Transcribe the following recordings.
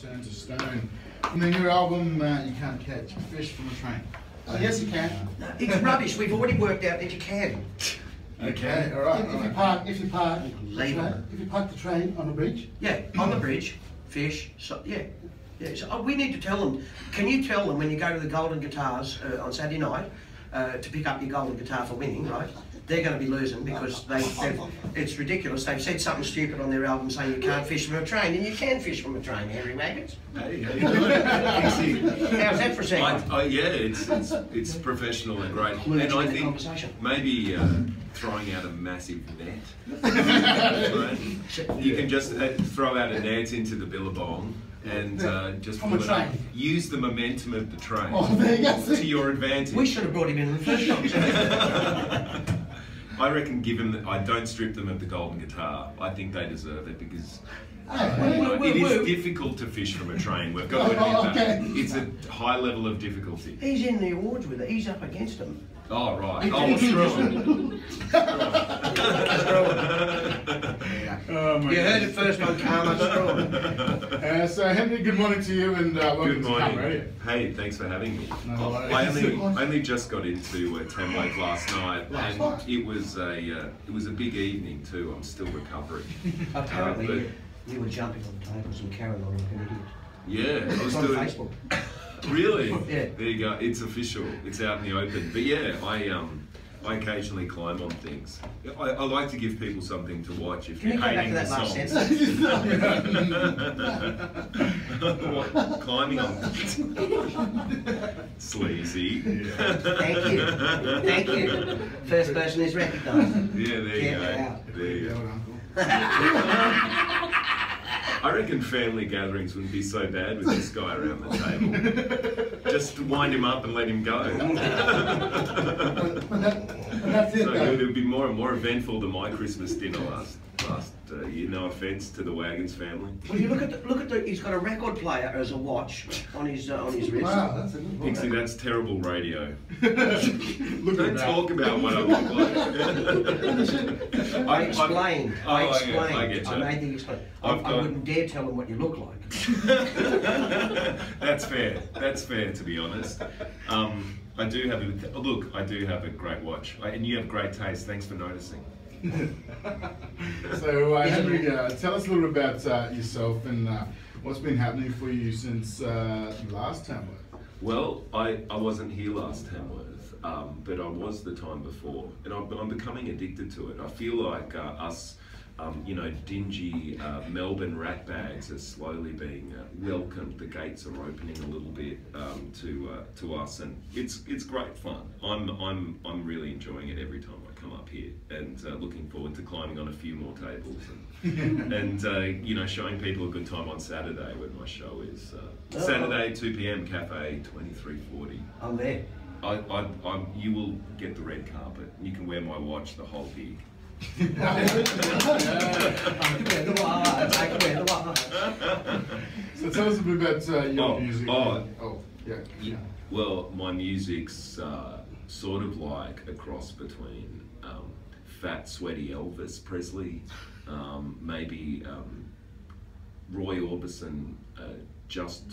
Turn to Stone. From the new album, uh, You Can't Catch a Fish from a Train. Oh, yes, you can. No, it's rubbish. We've already worked out that you can. Okay, all right. If, all if you park, if you park, the Leave train- if you park the train on the bridge, Yeah, on the bridge, fish. So yeah, yeah. So uh, we need to tell them. Can you tell them when you go to the Golden Guitars uh, on Saturday night uh, to pick up your golden guitar for winning, right? They're going to be losing because they, they've, it's ridiculous. They've said something stupid on their album saying you can't fish from a train, and you can fish from a train, Henry Wagons. Hey, how you doing? How's that for a I, second? I, yeah, it's, it's it's professional and great, We'll and I think maybe uh, throwing out a massive net. right? You can just uh, throw out a net into the billabong and uh, just From a pull it up. train. Use the momentum of the train oh, there you go. to your advantage. We should have brought him in the first time. I reckon, given that I don't strip them of the golden guitar, I think they deserve it because Hey, you know, Woo, woo, it is woo. difficult to fish from a train. We've got to admit that. okay. It's a high level of difficulty. He's in the awards with it. He's up against them. Oh right. Oh, screw Oh, my You heard it goodness. first on Karma Straw. Uh, so, Henry, good morning to you and uh, welcome Good to CAAMA morning. Radio. Hey, thanks for having me. No worries. I only, only just got into uh, Tamworth last night, Last and night. it was a uh, it was a big evening too. I'm still recovering. Apparently, Uh, you, you were jumping on tables and carrying on like an idiot. Yeah, I was on doing. Facebook. Really? Yeah. There you go. It's official. It's out in the open. But yeah, I um. I occasionally climb on things. I, I like to give people something to watch if Can you're hating the that last sentence? What? Climbing on sleazy. Thank you. Thank you. First person is recognised. Yeah, there you go. There you Go. I reckon family gatherings wouldn't be so bad with this guy around the table. Just wind him up and let him go. And that, that's it, so though. it would be more and more eventful than my Christmas dinner last last uh, year. No offence to the Wagons family. Well, you look at the, look at the. He's got a record player as a watch on his uh, on his wrist. Wow, that's a good one. Pixie, that's terrible radio. Look Don't at that. talk about what I look like. I explained. Oh, I I get- explained. I get I you. made the explain. I, I've I wouldn't dare tell him what you look like. That's fair. That's fair, to be honest. Um, I do have a look. I do have a great watch, I, and you have great taste. Thanks for noticing. So, uh, Henry, uh, tell us a little bit about uh, yourself and uh, what's been happening for you since uh, last time. Well, I, I wasn't here last Tamworth, um, but I was the time before, and I'm, I'm becoming addicted to it. I feel like uh, us, um, you know, dingy uh, Melbourne ratbags are slowly being uh, welcomed. The gates are opening a little bit um, to uh, to us, and it's it's great fun. I'm I'm I'm really enjoying it every time I come up here, and uh, looking forward to climbing on a few more tables and and uh, you know showing people a good time on Saturday when my show is. Uh, Oh. Saturday, 2 p.m. Cafe 2340. I'm there. I, I, I, you will get the red carpet. You can wear my watch the whole gig. So, tell us a bit about uh, your Oh, music. oh. oh, yeah. Yeah. Well, my music's uh, sort of like a cross between fat, sweaty Elvis Presley, um, maybe um, Roy Orbison, uh, just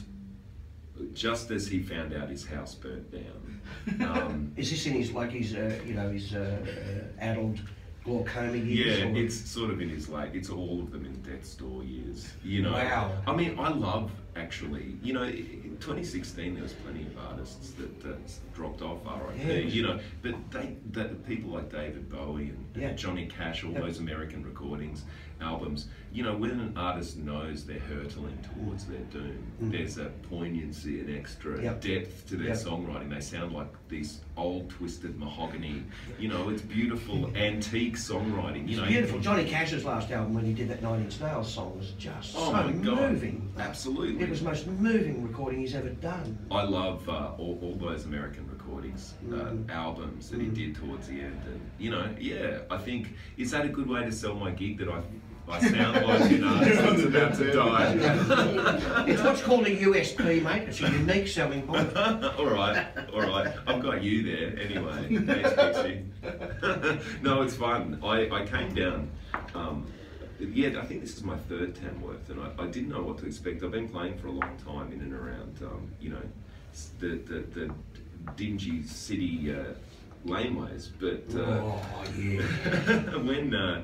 just as he found out his house burnt down. Um, Is this in his like his uh, you know his uh, uh, adult glaucoma years? Yeah, or- it's sort of in his like it's all of them in death's door years. You know. Wow. I mean, I love actually. You know, in 2016 there was plenty of artists that, that dropped off RIP. Yeah. You know, but they that people like David Bowie and Yeah. Johnny Cash, all Yep. those American recordings, albums. You know, when an artist knows they're hurtling towards their doom, Mm. there's a poignancy and extra Yep. depth to their Yep. songwriting. They sound like these old twisted mahogany. You know, it's beautiful antique songwriting. You It's know, beautiful. Johnny Cash's last album when he did that Nine Inch Nails song was just Oh so moving. Absolutely. It was the most moving recording he's ever done. I love uh, all, all those American recordings, uh, Mm. albums that he Mm. did towards the end, and you know, yeah, I think is that a good way to sell my gig that I I sound like an artist that's about to die. it's what's called a USP, mate. It's a unique selling point. all right, all right. I've got you there anyway. Thanks, Pixie. no, it's fun. I, I came down um, yeah, I think this is my third Tamworth, and I, I didn't know what to expect. I've been playing for a long time in and around, um, you know, the the, the dingy city uh, laneways, but. Uh, Oh, yeah. when uh,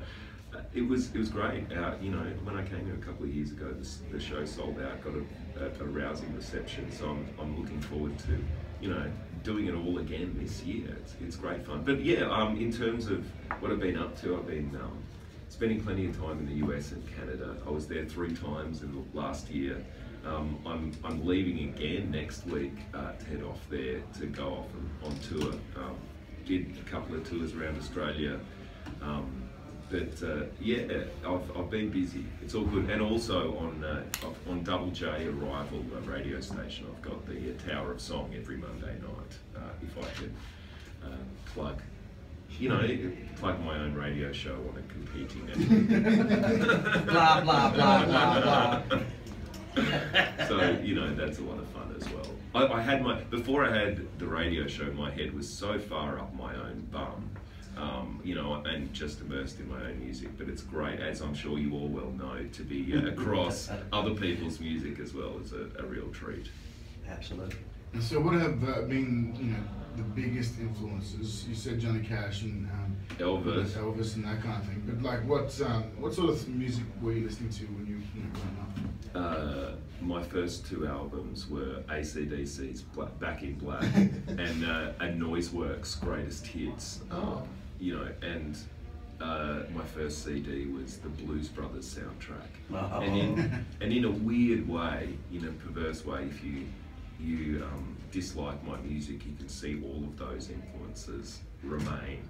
it was it was great. Uh, you know, when I came here a couple of years ago, the, the show sold out, got a, a, a rousing reception. So I'm, I'm looking forward to you know doing it all again this year. It's, it's great fun. But yeah, um, in terms of what I've been up to, I've been um, spending plenty of time in the US and Canada. I was there three times in the last year. Um, I'm, I'm leaving again next week uh, to head off there to go off on, on tour. Um, did a couple of tours around Australia. Um, but uh, yeah, I've, I've been busy. It's all good. And also on uh, on Double J Arrival uh, radio station, I've got the uh, Tower of Song every Monday night. Uh, if I could uh, plug, you know, plug my own radio show on a competing network. blah, blah, blah, blah, blah. so you know that's a lot of fun as well. I, I had my before I had the radio show. My head was so far up my own bum, um, you know, and just immersed in my own music. But it's great, as I'm sure you all well know, to be uh, across other people's music as well is a, a real treat. Absolutely. And so, what have uh, been, you know, the biggest influences? You said Johnny Cash and um, Elvis. Elvis, and that kind of thing. But like, what um, what sort of music were you listening to when you, you know, growing up? Uh, my first two albums were ACDC's Bla Back in Black and uh, and Noiseworks' Greatest Hits. Um, you know, and uh, my first CD was the Blues Brothers soundtrack. And in and in a weird way, in a perverse way, if you you um, dislike my music, you can see all of those influences remain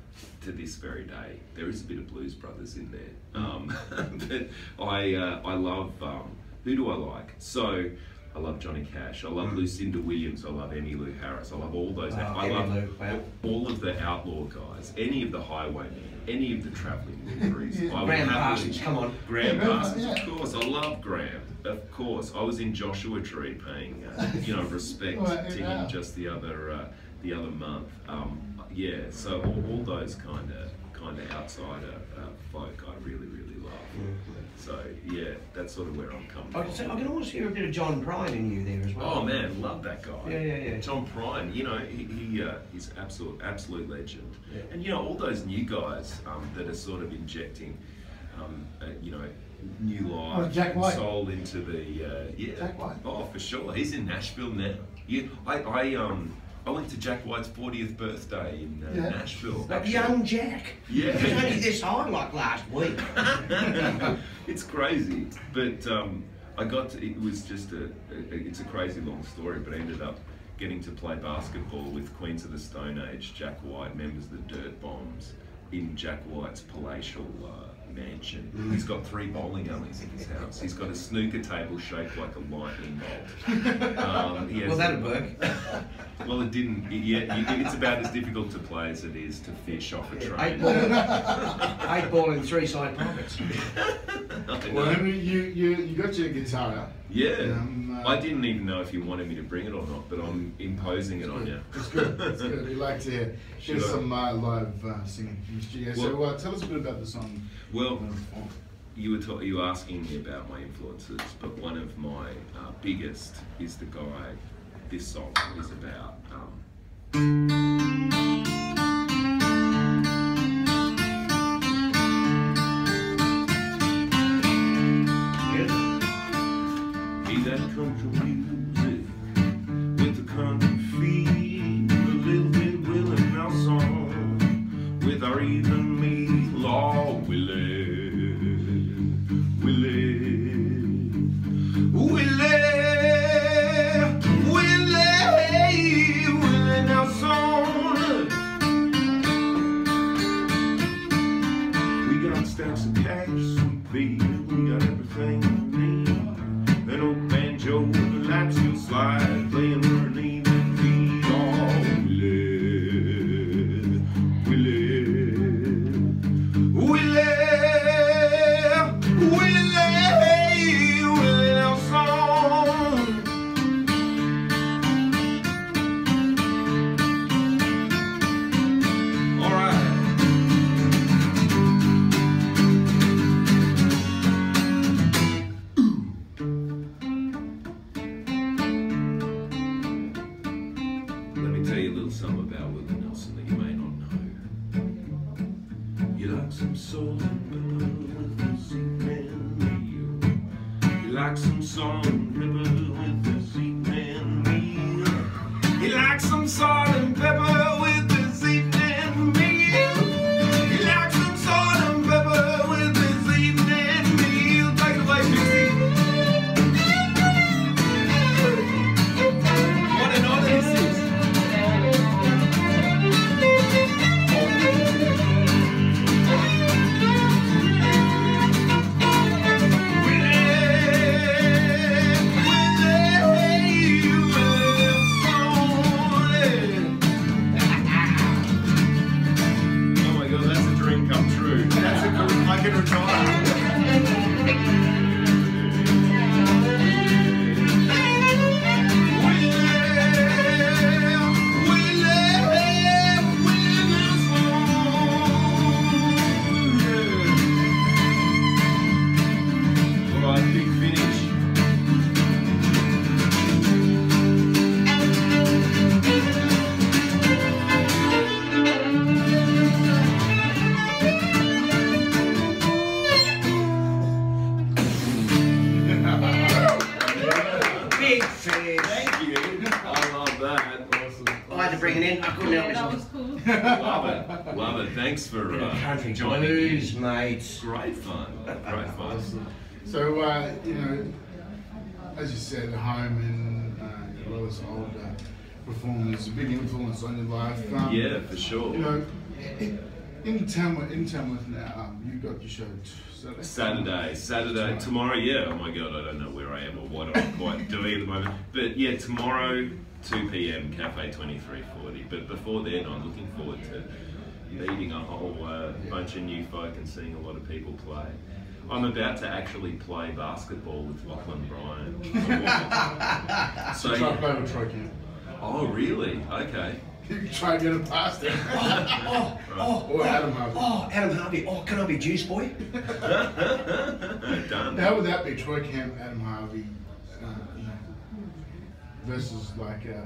to this very day. There is a bit of Blues Brothers in there, um, but I uh, I love um, who do I like? So. I love Johnny Cash. I love Lucinda Williams. I love Emmylou Harris. I love all those. Wow, I love Emmylou, wow. all of the outlaw guys. Any of the highwaymen. Any of the travelling Wilburys. Yeah. Gram Parsons, come on. Gram Yeah, Parsons, yeah. of course. I love Gram. Of course. I was in Joshua Tree paying, uh, you know, respect Well, to him just the other uh, the other month. Um, yeah. So all, all those kind of kind of outsider uh, folk I really really love. So yeah, that's sort of where I'm coming I can, see, I can almost hear a bit of John Prine in you there as well. Oh man, love that guy. Yeah, yeah, yeah. John Prine, you know, he, he uh, he's absolute absolute legend. Yeah. And you know, all those new guys um, that are sort of injecting, um, uh, you know, new life, Oh, Jack White. soul into the uh, yeah. Jack White. Oh, for sure. He's in Nashville now. Yeah, I, I um. I went to Jack White's 40th birthday in uh, Yeah. Nashville. Like young Jack. Yeah. He was only this high like last week. it's crazy, but um, I got to, it was just a, a it's a crazy long story, but I ended up getting to play basketball with Queens of the Stone Age, Jack White, members of the Dirt Bombs, in Jack White's palatial uh, mansion. He's got three bowling alleys in his house. He's got a snooker table shaped like a lightning bolt. Um, he has Well, that'd a- work. Well, it didn't. it- Yeah, you- it's about as difficult to play as it is to fish off a Eight ball, eight ball in three side pockets. Well, know. Henry, you, you, you got your guitar out. Yeah. Um, uh, I didn't even know if you wanted me to bring it or not, but I'm imposing it on you. It's good. It's good. We like to hear, hear Sure. some uh, live uh, singing in the studio. so Well- uh, tell us a bit about the song. Well, perform. you were ta- you were asking me about my influences, but one of my uh, biggest is the guy this song is about. Um, that country music with the country soul. Career I Love it. Love it. Thanks for uh, Country joining blues, in. mate. Great fun. Great fun. So, uh, you know, as you said, home and uh, a lot of old uh, performers, a big influence on your life. Um, Yeah, for sure. You know, in Tamworth, in Tamworth now, um, you got your show t- Saturday. Saturday, Saturday, tomorrow. Yeah. Oh my god, I don't know where I am or what I'm quite doing at the moment. But yeah, tomorrow, 2 p.m. Cafe 2340. But before then, I'm looking forward to meeting a whole uh, bunch of new folk and seeing a lot of people play. I'm about to actually play basketball with Lachlan Bryan. so, Try to play with Troy Kemp. oh really? Okay. You try to get it past him. Oh, oh, Or Adam Harvey. oh, Adam Harvey. Oh, can I be juice boy? Done. How would that be? Troy Kemp, Adam Harvey, uh, you know, versus like uh,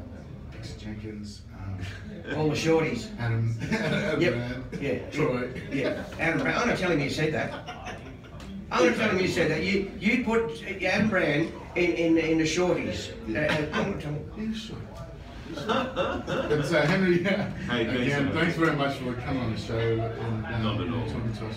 Dixie Jenkins, um, All the shorties. Adam, Adam Yep. Brand, Yeah. Troy. Yeah. Adam Brown. I'm not telling you you said that. I'm not telling you you said that. You you put Adam Brand in in, in the shorties. Uh, I'm not telling you. Yeah. But uh, Henry, yeah, Hey, thanks again, so thanks very much for coming on the show and uh, Not at all. talking to us.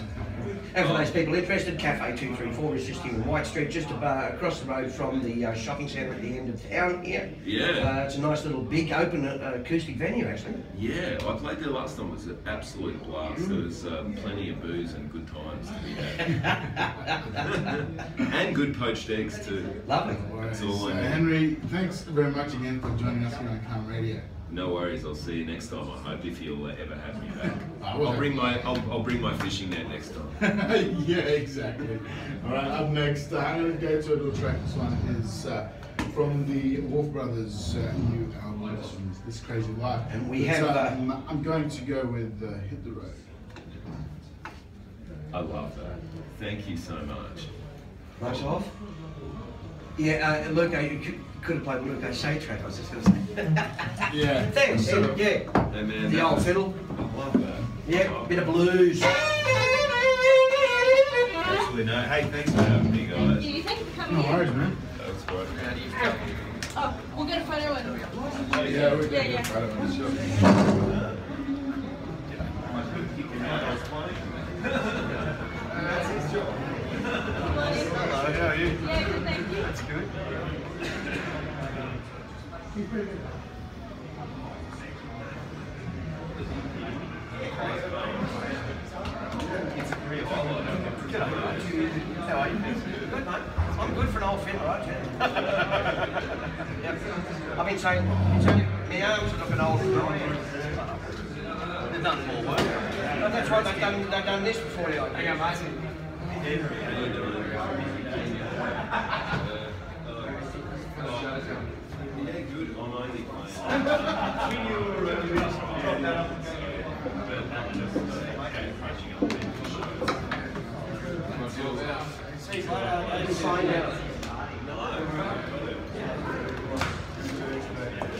And for those people interested, Cafe 234 is just here in White Street, just about across the road from the uh, shopping centre at the end of town here. Yeah. Uh, it's a nice little big open uh, acoustic venue actually. Yeah, I played there last time. It was an absolute blast. There was um, plenty of booze and good times to be had. and good poached eggs too. Lovely. That's all I So. Henry, thanks very much again for joining us here on CAAMA Radio. No worries. I'll see you next time. I hope if you'll ever have me back. I will. Bring my I'll, I'll bring my fishing net next time. yeah, exactly. All right, up next, uh, I'm going to go to a little track. This one is uh, from the Wolfe Brothers' uh, new album, this one is This Crazy Life. And we But, have, uh, um, I'm going to go with uh, Hit the Road. I love that. Thank you so much. Nice off. Yeah, uh, Luke, you could, could have played Luke Shea track, I was just going to say. Yeah. Thanks, So- Ed, yeah. And man, The old was- fiddle. I love that. Yeah, bit of blues. Actually, no. Hey, thanks for having me, guys. Yeah, thank you for coming No in. worries, man. That was great. Oh, we'll get a photo and. Oh, yeah, we Yeah, can yeah. get right on. Hello, how are you? Yeah, good, thank you. That's good. How are you? Good, mate. I'm good for an old I tell you. I've been saying, my arms are looking old and. They've done more work. Oh, that's right, they've done, they've done this before you. Hang on, mate. Yeah, good. I'm only playing. Find out.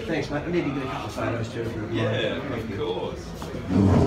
Thanks, mate. I need to get a couple of photos too. Yeah, of course.